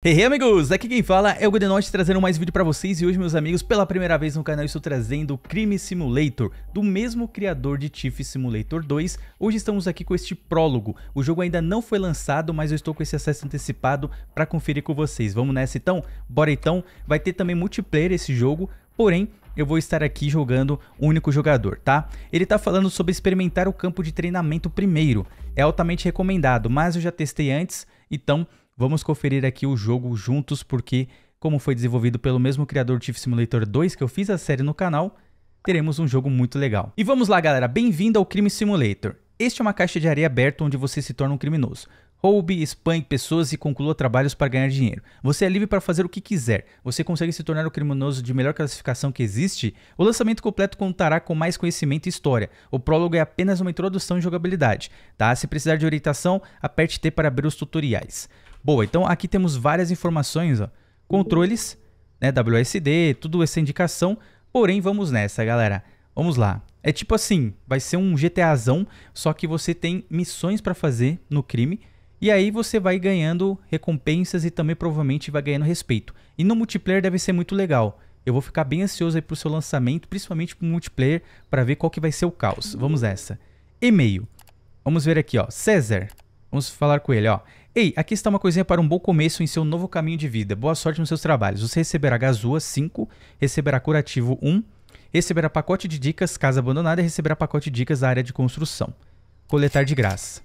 Hey, hey amigos, aqui quem fala é o Godenote trazendo mais vídeo pra vocês. E hoje meus amigos, pela primeira vez no canal estou trazendo Crime Simulator, do mesmo criador de Thief Simulator 2, hoje estamos aqui com este prólogo, o jogo ainda não foi lançado, mas eu estou com esse acesso antecipado pra conferir com vocês, vamos nessa então? Bora então, vai ter também multiplayer esse jogo, porém eu vou estar aqui jogando um único jogador, tá? Ele tá falando sobre experimentar o campo de treinamento primeiro, é altamente recomendado, mas eu já testei antes, então Vamos conferir aqui o jogo juntos porque, como foi desenvolvido pelo mesmo criador Thief Simulator 2 que eu fiz a série no canal, teremos um jogo muito legal. E vamos lá galera, bem-vindo ao Crime Simulator. Este é uma caixa de areia aberta onde você se torna um criminoso. Roube, espanhe pessoas e conclua trabalhos para ganhar dinheiro. Você é livre para fazer o que quiser. Você consegue se tornar o criminoso de melhor classificação que existe? O lançamento completo contará com mais conhecimento e história. O prólogo é apenas uma introdução em jogabilidade. Tá? Se precisar de orientação, aperte T para abrir os tutoriais. Boa, então aqui temos várias informações, ó. Controles, né, WSD, tudo essa indicação. Porém, vamos nessa, galera. Vamos lá. É tipo assim, vai ser um GTAzão, só que você tem missões para fazer no crime. E aí você vai ganhando recompensas e também provavelmente vai ganhando respeito. E no multiplayer deve ser muito legal. Eu vou ficar bem ansioso aí pro seu lançamento, principalmente pro multiplayer, para ver qual que vai ser o caos. Vamos nessa. E-mail. Vamos ver aqui, ó. César. Vamos falar com ele, ó. Ei, aqui está uma coisinha para um bom começo em seu novo caminho de vida. Boa sorte nos seus trabalhos. Você receberá Gazua 5, receberá Curativo 1, receberá pacote de dicas casa abandonada e receberá pacote de dicas área de construção. Coletar de graça.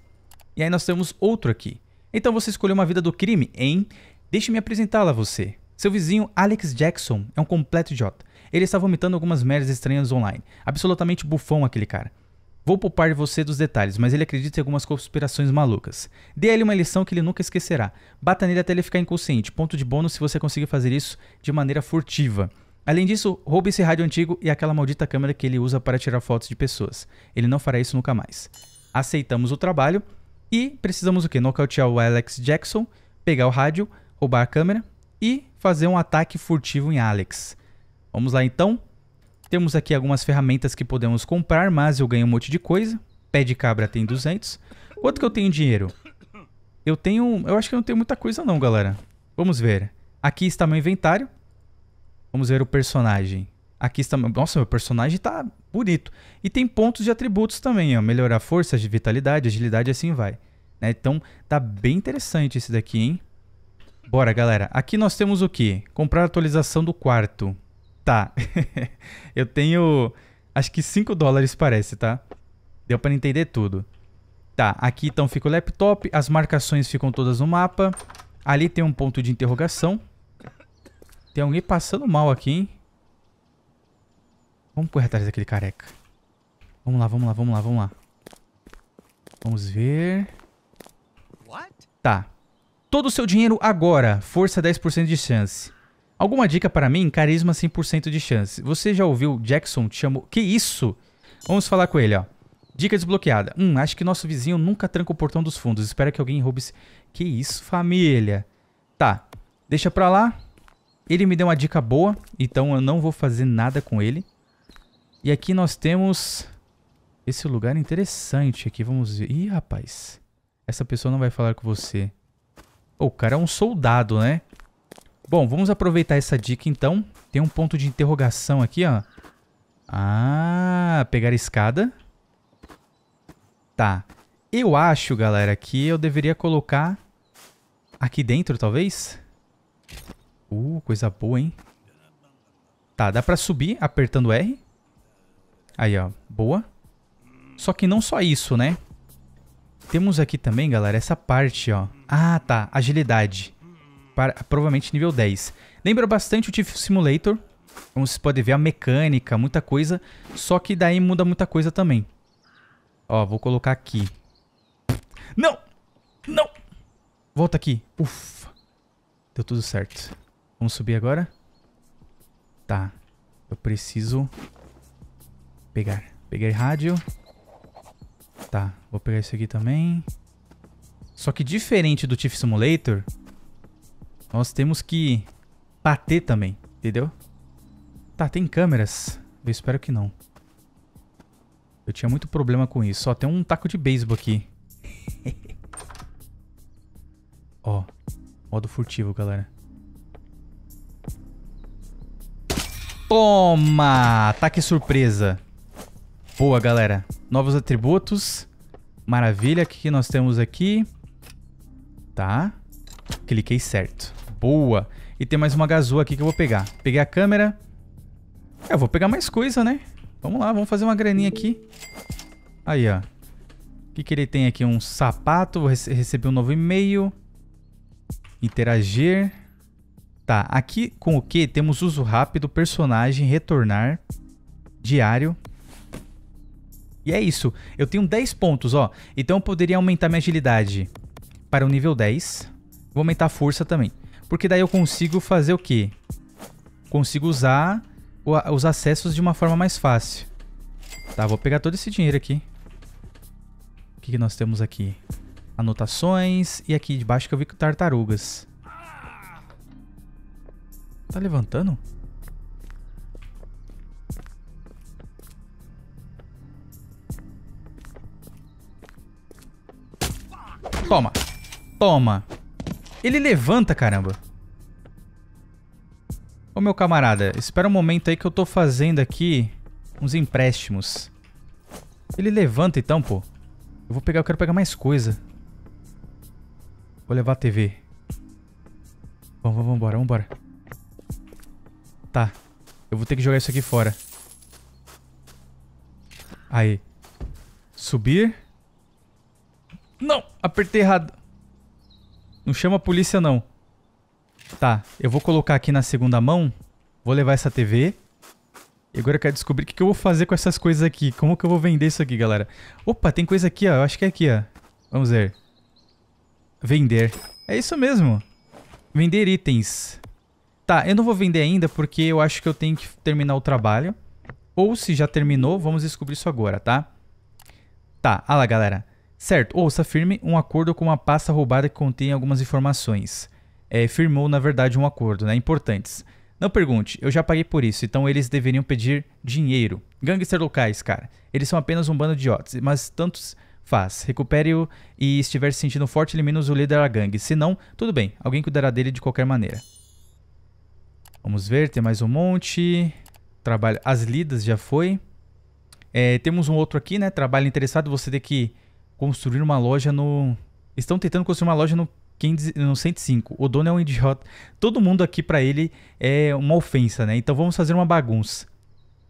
E aí nós temos outro aqui. Então você escolheu uma vida do crime em... Deixe-me apresentá-la a você. Seu vizinho Alex Jackson é um completo idiota. Ele está vomitando algumas merdas estranhas online. Absolutamente bufão aquele cara. Vou poupar você dos detalhes, mas ele acredita em algumas conspirações malucas. Dê a ele uma lição que ele nunca esquecerá. Bata nele até ele ficar inconsciente. Ponto de bônus se você conseguir fazer isso de maneira furtiva. Além disso, roube esse rádio antigo e aquela maldita câmera que ele usa para tirar fotos de pessoas. Ele não fará isso nunca mais. Aceitamos o trabalho e precisamos o que? Nocautear o Alex Jackson, pegar o rádio, roubar a câmera e fazer um ataque furtivo em Alex. Vamos lá então? Temos aqui algumas ferramentas que podemos comprar, mas eu ganho um monte de coisa. Pé de cabra tem 200. Quanto que eu tenho dinheiro? Eu tenho... Eu acho que eu não tenho muita coisa não, galera. Vamos ver. Aqui está meu inventário. Vamos ver o personagem. Aqui está... Nossa, meu personagem está bonito. E tem pontos de atributos também, ó. Melhorar força, vitalidade, agilidade, assim vai. Né? Então, tá bem interessante esse daqui, hein? Bora, galera. Aqui nós temos o quê? Comprar atualização do quarto. Tá. eu tenho. Acho que 5 dólares parece, tá? Deu pra entender tudo. Tá, aqui então fica o laptop. As marcações ficam todas no mapa. Ali tem um ponto de interrogação. Tem alguém passando mal aqui, hein? Vamos correr atrás daquele careca. Vamos lá, vamos lá, vamos lá, vamos lá. Vamos ver. Tá. Todo o seu dinheiro agora. Força 10% de chance. Alguma dica para mim? Carisma 100% de chance. Você já ouviu Jackson te chamou... Que isso? Vamos falar com ele, ó. Dica desbloqueada. Hum, acho que nosso vizinho nunca tranca o portão dos fundos. Espera que alguém roube... Que isso, família? Tá, deixa pra lá. Ele me deu uma dica boa, então eu não vou fazer nada com ele. E aqui nós temos... Esse lugar interessante aqui, vamos ver. Ih, rapaz. Essa pessoa não vai falar com você. O cara é um soldado, né? Bom, vamos aproveitar essa dica então. Tem um ponto de interrogação aqui, ó. Ah, pegar a escada. Tá. Eu acho, galera, que eu deveria colocar aqui dentro, talvez. Uh, coisa boa, hein? Tá, dá pra subir apertando R. Aí, ó. Boa. Só que não só isso, né? Temos aqui também, galera, essa parte, ó. Ah, tá. Agilidade para, provavelmente nível 10. Lembra bastante o Thief Simulator, como vocês podem ver, a mecânica, muita coisa, só que daí muda muita coisa também. Ó, vou colocar aqui. Não! Não! Volta aqui. Ufa. Deu tudo certo. Vamos subir agora? Tá. Eu preciso pegar. Peguei rádio. Tá, vou pegar esse aqui também. Só que diferente do Thief Simulator, nós temos que bater também, entendeu? Tá, tem câmeras. Eu espero que não. Eu tinha muito problema com isso. Ó, tem um taco de beisebol aqui. Ó, Modo furtivo, galera. Toma! Ataque surpresa. Boa, galera. Novos atributos. Maravilha. O que nós temos aqui? Tá. Cliquei certo. Boa. E tem mais uma gazua aqui que eu vou pegar. Peguei a câmera. É, eu vou pegar mais coisa, né? Vamos lá, vamos fazer uma graninha aqui. Aí, ó. O que, que ele tem aqui? Um sapato. Vou rece receber um novo e-mail. Interagir. Tá, aqui com o que? Temos uso rápido, personagem, retornar, diário. E é isso. Eu tenho 10 pontos, ó. Então eu poderia aumentar minha agilidade para o nível 10. Vou aumentar a força também. Porque daí eu consigo fazer o quê? Consigo usar os acessos de uma forma mais fácil. Tá, vou pegar todo esse dinheiro aqui. O que, que nós temos aqui? Anotações. E aqui debaixo que eu vi tartarugas. Tá levantando? Toma. Toma. Ele levanta, caramba. Ô, meu camarada, espera um momento aí que eu tô fazendo aqui uns empréstimos. Ele levanta então, pô. Eu vou pegar, eu quero pegar mais coisa. Vou levar a TV. Vamos, vamos, embora, vamos embora. Tá. Eu vou ter que jogar isso aqui fora. Aí. Subir. Não! Apertei errado. Não chama a polícia, não. Tá, eu vou colocar aqui na segunda mão. Vou levar essa TV. E agora eu quero descobrir o que, eu vou fazer com essas coisas aqui. Como que eu vou vender isso aqui, galera? Opa, tem coisa aqui, ó. Eu acho que é aqui, ó. Vamos ver. Vender. É isso mesmo. Vender itens. Tá, eu não vou vender ainda porque eu acho que eu tenho que terminar o trabalho. Ou se já terminou, vamos descobrir isso agora, tá? Tá, olha lá, galera. Certo, ouça firme um acordo com uma pasta roubada que contém algumas informações. É, firmou, na verdade, um acordo, né? Importantes. Não pergunte, eu já paguei por isso, então eles deveriam pedir dinheiro. Gangster locais, cara. Eles são apenas um bando de idiotas, mas tantos faz. Recupere-o e estiver se sentindo forte, elimine o líder da gangue. Se não, tudo bem, alguém cuidará dele de qualquer maneira. Vamos ver, tem mais um monte. Trabalho. As lidas já foi. É, temos um outro aqui, né? Trabalho interessado. Você tem que construir uma loja no. Estão tentando construir uma loja no, 15, no 105. O dono é um idiota. Todo mundo aqui para ele é uma ofensa, né? Então vamos fazer uma bagunça.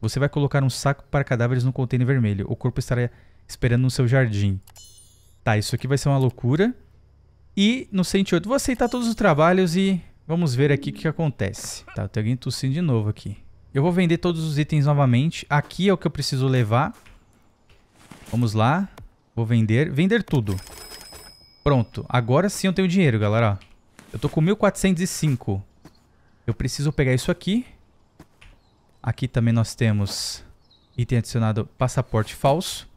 Você vai colocar um saco para cadáveres no container vermelho. O corpo estará esperando no seu jardim. Tá, isso aqui vai ser uma loucura. E no 108, vou aceitar todos os trabalhos e Vamos ver aqui o que acontece. Tá, tem alguém tossindo de novo aqui. Eu vou vender todos os itens novamente. Aqui é o que eu preciso levar. Vamos lá. Vou vender. Vender tudo. Pronto. Agora sim eu tenho dinheiro, galera. Eu tô com 1.405. Eu preciso pegar isso aqui. Aqui também nós temos item adicionado passaporte falso.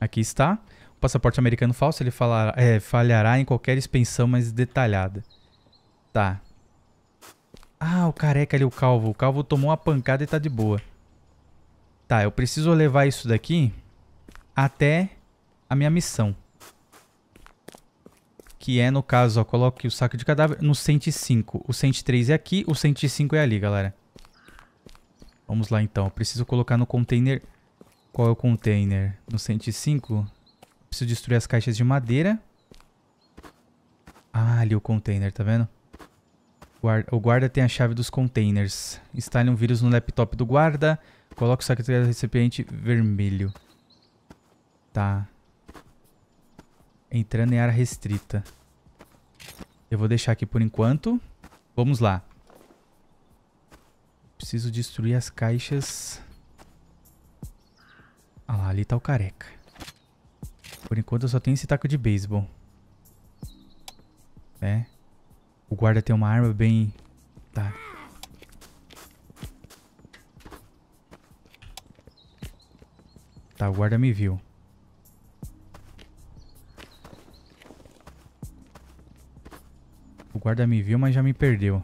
Aqui está. O passaporte americano falso, ele falará, é, falhará em qualquer expensão mais detalhada. Tá. Ah, o careca ali, o calvo. O calvo tomou uma pancada e tá de boa. Tá, eu preciso levar isso daqui até a minha missão. Que é, no caso, ó, coloque o saco de cadáver no 105. O 103 é aqui, o 105 é ali, galera. Vamos lá, então. Eu preciso colocar no container... Qual é o container? No 105? Preciso destruir as caixas de madeira. Ah, ali o container, tá vendo? O guarda tem a chave dos containers. Instale um vírus no laptop do guarda. Coloque o saco de recipiente vermelho. Tá. Entrando em área restrita. Eu vou deixar aqui por enquanto. Vamos lá. Preciso destruir as caixas. Ah lá, ali tá o careca. Por enquanto eu só tenho esse taco de beisebol. É. O guarda tem uma arma bem... Tá. Tá, o guarda me viu. Guarda me viu, mas já me perdeu.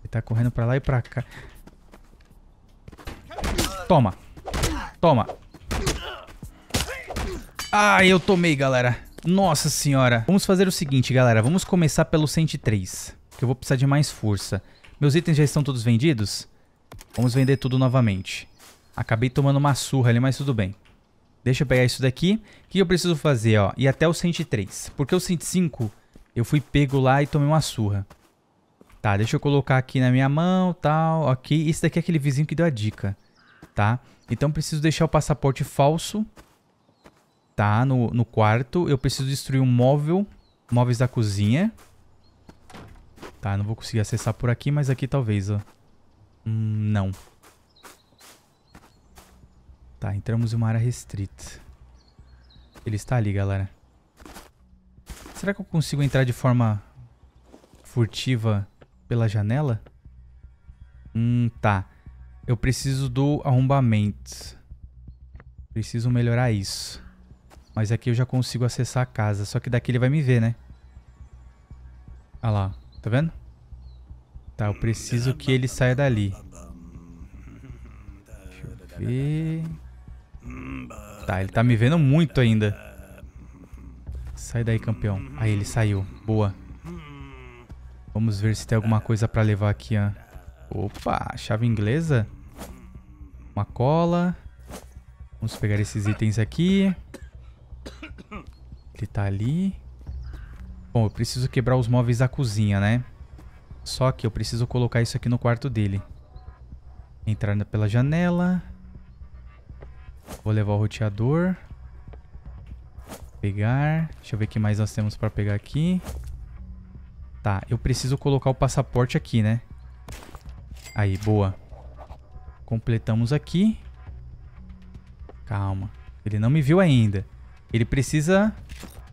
Ele tá correndo pra lá e pra cá. Toma. Toma. Ah, eu tomei, galera. Nossa senhora. Vamos fazer o seguinte, galera. Vamos começar pelo 103. Que eu vou precisar de mais força. Meus itens já estão todos vendidos? Vamos vender tudo novamente. Acabei tomando uma surra ali, mas tudo bem. Deixa eu pegar isso daqui. O que eu preciso fazer, ó? Ir até o 103. Porque o 105, eu fui pego lá e tomei uma surra. Tá, deixa eu colocar aqui na minha mão, tal, ok. Esse daqui é aquele vizinho que deu a dica, tá? Então preciso deixar o passaporte falso, tá? No, no quarto. Eu preciso destruir um móvel, móveis da cozinha. Tá, não vou conseguir acessar por aqui, mas aqui talvez, ó. Hum, não. Tá, entramos em uma área restrita. Ele está ali, galera. Será que eu consigo entrar de forma furtiva pela janela? Hum, tá. Eu preciso do arrombamento. Preciso melhorar isso. Mas aqui eu já consigo acessar a casa. Só que daqui ele vai me ver, né? Olha lá. Tá vendo? Tá, eu preciso que ele saia dali. Deixa eu ver... Tá, ele tá me vendo muito ainda. Sai daí, campeão. Aí, ele saiu. Boa. Vamos ver se tem alguma coisa pra levar aqui, ó. Opa, chave inglesa. Uma cola. Vamos pegar esses itens aqui. Ele tá ali. Bom, eu preciso quebrar os móveis da cozinha, né? Só que eu preciso colocar isso aqui no quarto dele. Entrar pela janela. Vou levar o roteador. Pegar. Deixa eu ver o que mais nós temos pra pegar aqui. Tá, eu preciso colocar o passaporte aqui, né? Aí, boa. Completamos aqui. Calma. Ele não me viu ainda. Ele precisa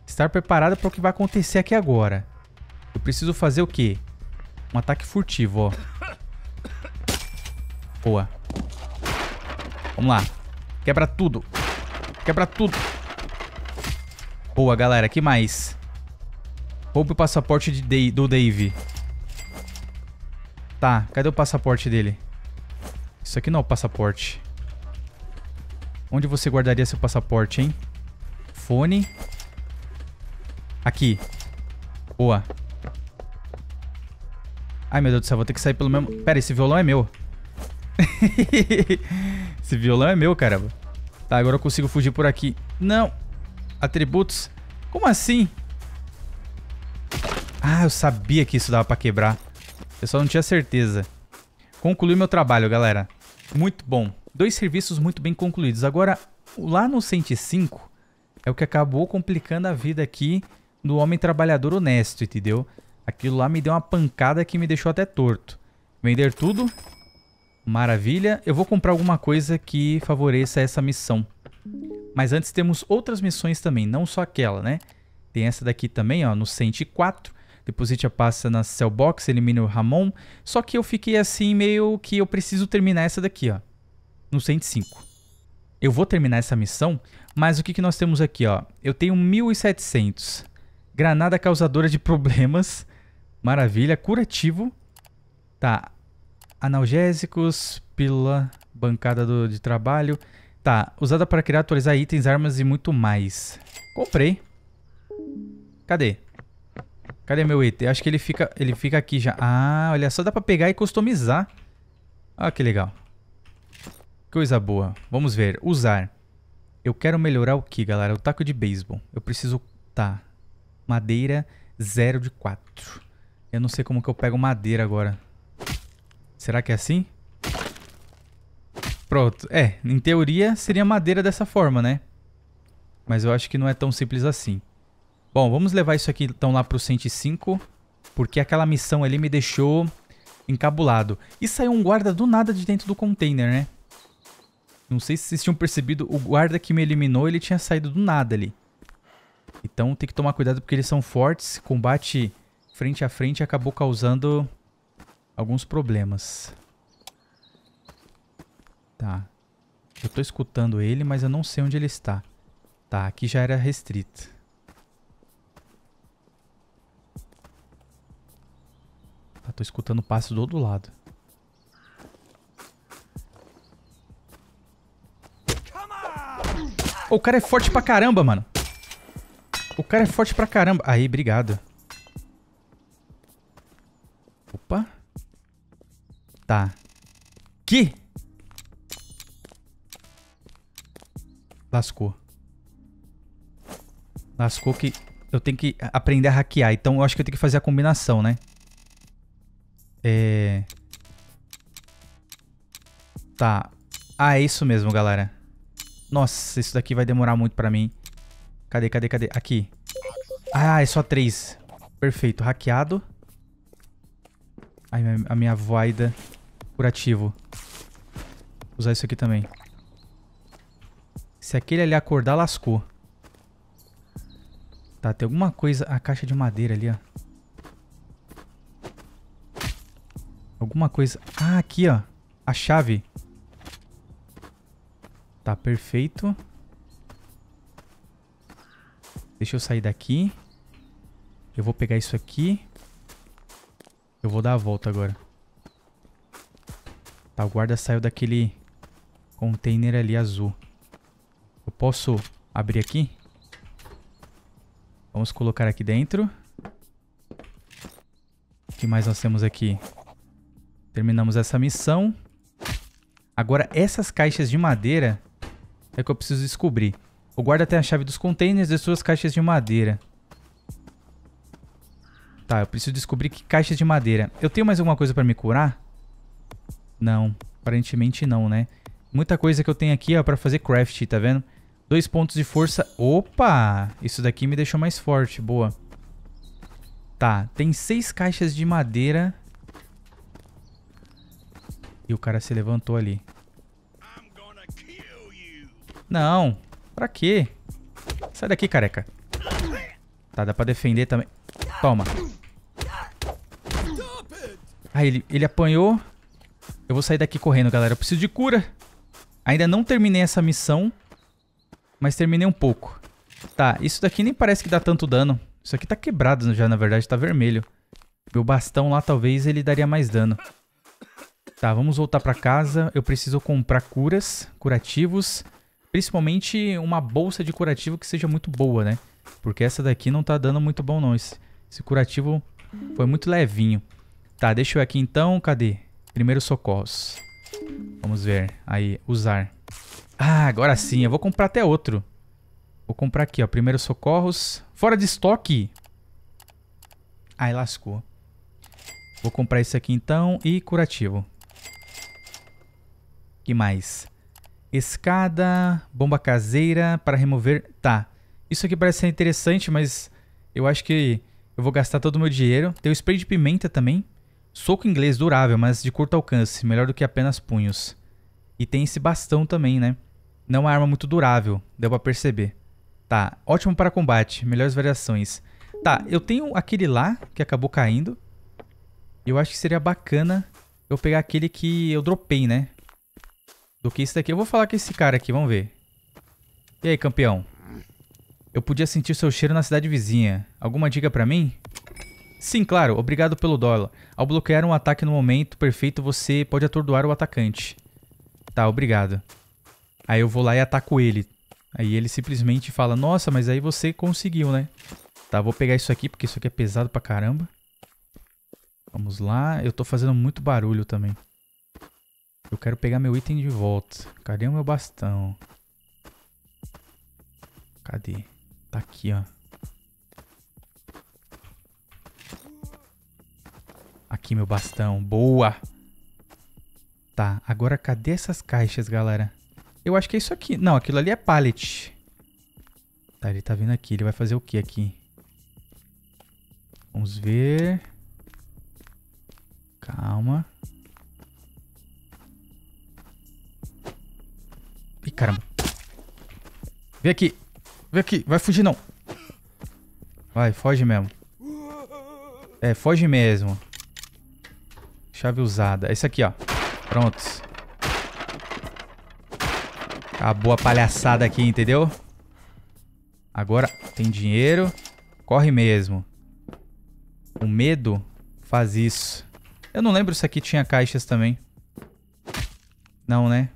estar preparado para o que vai acontecer aqui agora. Eu preciso fazer o quê? Um ataque furtivo, ó. Boa. Vamos lá. Quebra tudo. Quebra tudo. Boa, galera. que mais? Roube o passaporte de do Dave. Tá, cadê o passaporte dele? Isso aqui não é o passaporte. Onde você guardaria seu passaporte, hein? Fone. Aqui. Boa. Ai, meu Deus do céu, vou ter que sair pelo mesmo... Pera, esse violão é meu. esse violão é meu, caramba. Tá, agora eu consigo fugir por aqui. Não. Atributos. Como assim? Ah, eu sabia que isso dava pra quebrar. Eu só não tinha certeza. Concluí meu trabalho, galera. Muito bom. Dois serviços muito bem concluídos. Agora, lá no 105 é o que acabou complicando a vida aqui do homem trabalhador honesto, entendeu? Aquilo lá me deu uma pancada que me deixou até torto. Vender tudo. Maravilha. Eu vou comprar alguma coisa que favoreça essa missão. Mas antes temos outras missões também, não só aquela, né? Tem essa daqui também, ó, no 104 Deposite a pasta na Cell Box, elimine o Ramon. Só que eu fiquei assim meio que eu preciso terminar essa daqui, ó. No 105. Eu vou terminar essa missão, mas o que, que nós temos aqui, ó? Eu tenho 1700. Granada causadora de problemas. Maravilha. Curativo. Tá. Analgésicos, pílula, bancada do, de trabalho. Tá. Usada para criar, atualizar itens, armas e muito mais. Comprei. Cadê? Cadê meu item? Acho que ele fica, ele fica aqui já. Ah, olha só, dá pra pegar e customizar. Ah, que legal. Coisa boa. Vamos ver. Usar. Eu quero melhorar o que, galera? O taco de beisebol. Eu preciso... Tá. Madeira 0 de 4. Eu não sei como que eu pego madeira agora. Será que é assim? Pronto. É, em teoria seria madeira dessa forma, né? Mas eu acho que não é tão simples assim. Bom, vamos levar isso aqui então lá pro 105, porque aquela missão ali me deixou encabulado. E saiu um guarda do nada de dentro do container, né? Não sei se vocês tinham percebido, o guarda que me eliminou, ele tinha saído do nada ali. Então tem que tomar cuidado porque eles são fortes, combate frente a frente acabou causando alguns problemas. Tá. Eu tô escutando ele, mas eu não sei onde ele está. Tá, aqui já era restrito. Tá, tô escutando passo do outro lado. O cara é forte pra caramba, mano. O cara é forte pra caramba. Aí, obrigado. Lascou. Lascou que eu tenho que aprender a hackear. Então eu acho que eu tenho que fazer a combinação, né? É... Tá. Ah, é isso mesmo, galera. Nossa, isso daqui vai demorar muito pra mim. Cadê, cadê, cadê? Aqui. Ah, é só três. Perfeito. Hackeado. Ai, a minha voida. Curativo. Vou usar isso aqui também. Se aquele ali acordar, lascou. Tá, tem alguma coisa... A caixa de madeira ali, ó. Alguma coisa... Ah, aqui, ó. A chave. Tá, perfeito. Deixa eu sair daqui. Eu vou pegar isso aqui. Eu vou dar a volta agora. Tá, o guarda saiu daquele container ali azul. Posso abrir aqui? Vamos colocar aqui dentro. O que mais nós temos aqui? Terminamos essa missão. Agora, essas caixas de madeira é que eu preciso descobrir. O guarda tem a chave dos containers e suas caixas de madeira. Tá, eu preciso descobrir que caixas de madeira. Eu tenho mais alguma coisa pra me curar? Não, aparentemente não, né? Muita coisa que eu tenho aqui, ó, pra fazer craft, tá vendo? Dois pontos de força. Opa! Isso daqui me deixou mais forte, boa. Tá, tem seis caixas de madeira. E o cara se levantou ali. Não, pra quê? Sai daqui, careca. Tá, dá pra defender também. Toma. Ah, ele, ele apanhou. Eu vou sair daqui correndo, galera. Eu preciso de cura. Ainda não terminei essa missão. Mas terminei um pouco. Tá, isso daqui nem parece que dá tanto dano. Isso aqui tá quebrado já, na verdade. Tá vermelho. Meu bastão lá, talvez, ele daria mais dano. Tá, vamos voltar pra casa. Eu preciso comprar curas, curativos. Principalmente uma bolsa de curativo que seja muito boa, né? Porque essa daqui não tá dando muito bom, não. Esse, esse curativo foi muito levinho. Tá, deixa eu aqui então. Cadê? Primeiros socorros. Vamos ver. Aí, usar. Ah, agora sim. Eu vou comprar até outro. Vou comprar aqui, ó. Primeiros socorros. Fora de estoque. Ai, lascou. Vou comprar esse aqui então. E curativo que mais? Escada, bomba caseira para remover... Tá, isso aqui parece ser interessante, mas eu acho que eu vou gastar todo o meu dinheiro. Tem o spray de pimenta também. Soco inglês durável, mas de curto alcance, melhor do que apenas punhos. E tem esse bastão também, né? Não é uma arma muito durável, deu pra perceber. Tá, ótimo para combate, melhores variações. Tá, eu tenho aquele lá, que acabou caindo. Eu acho que seria bacana eu pegar aquele que eu dropei, né? do que esse daqui. Eu vou falar com esse cara aqui, vamos ver. E aí, campeão? Eu podia sentir seu cheiro na cidade vizinha. Alguma dica pra mim? Sim, claro. Obrigado pelo dólar. Ao bloquear um ataque no momento perfeito, você pode atordoar o atacante. Tá, obrigado. Aí eu vou lá e ataco ele. Aí ele simplesmente fala, nossa, mas aí você conseguiu, né? Tá, vou pegar isso aqui, porque isso aqui é pesado pra caramba. Vamos lá. Eu tô fazendo muito barulho também. Eu quero pegar meu item de volta. Cadê o meu bastão? Cadê? Tá aqui, ó. Aqui meu bastão. Boa! Tá, agora cadê essas caixas, galera? Eu acho que é isso aqui. Não, aquilo ali é pallet. Tá, ele tá vindo aqui. Ele vai fazer o que aqui? Vamos ver. Calma. Ih, caramba. Vem aqui. Vem aqui. Vai fugir, não. Vai, foge mesmo. É, foge mesmo. Chave usada. Esse aqui, ó. Pronto. Acabou a palhaçada aqui, entendeu? Agora tem dinheiro. Corre mesmo. O medo faz isso. Eu não lembro se aqui tinha caixas também. Não, né?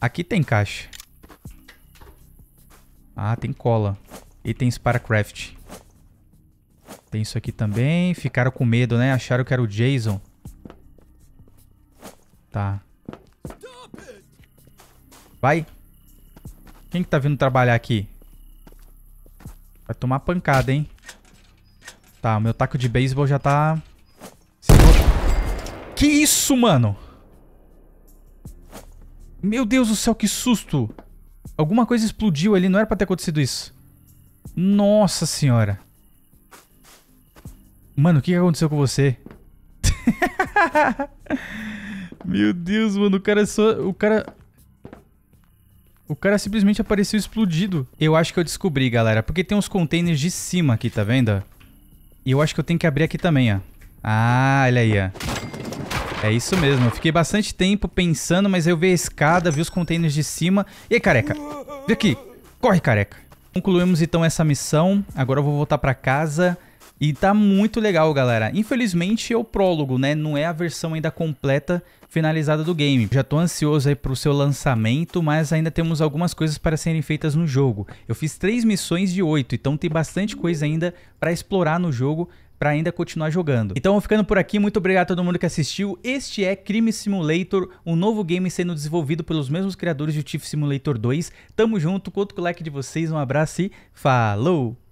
Aqui tem caixa. Ah, tem cola. Itens para craft. Tem isso aqui também. Ficaram com medo, né? Acharam que era o Jason. Tá. Vai. Quem que tá vindo trabalhar aqui? Vai tomar pancada, hein? Tá, o meu taco de beisebol já tá... Que isso, mano? Meu Deus do céu, que susto! Alguma coisa explodiu ali, não era pra ter acontecido isso. Nossa senhora. Mano, o que aconteceu com você? Meu Deus, mano, o cara só... O cara... O cara simplesmente apareceu explodido. Eu acho que eu descobri, galera. Porque tem uns containers de cima aqui, tá vendo? E eu acho que eu tenho que abrir aqui também, ó. Ah, olha aí, ó. É isso mesmo. Eu fiquei bastante tempo pensando, mas eu vi a escada, vi os containers de cima. E aí, careca? Vem aqui. Corre, careca. Concluímos então essa missão. Agora eu vou voltar pra casa. E tá muito legal, galera. Infelizmente é o prólogo, né? Não é a versão ainda completa finalizada do game. Já tô ansioso aí pro seu lançamento, mas ainda temos algumas coisas para serem feitas no jogo. Eu fiz três missões de oito, então tem bastante coisa ainda para explorar no jogo para ainda continuar jogando. Então, ficando por aqui, muito obrigado a todo mundo que assistiu. Este é Crime Simulator, um novo game sendo desenvolvido pelos mesmos criadores de Thief Simulator 2. Tamo junto, conto com o like de vocês, um abraço e falou!